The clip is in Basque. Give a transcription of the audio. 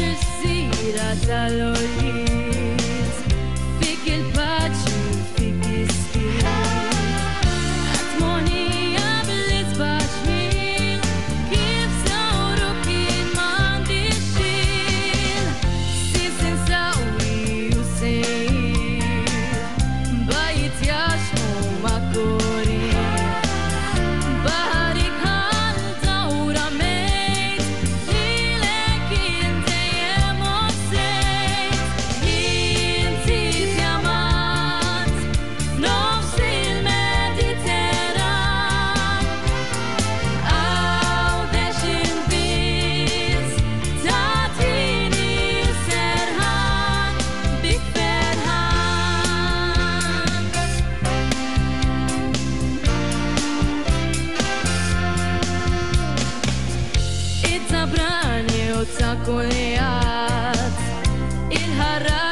decir hasta el. It-tabrani u ta' kuljat Il-ħarra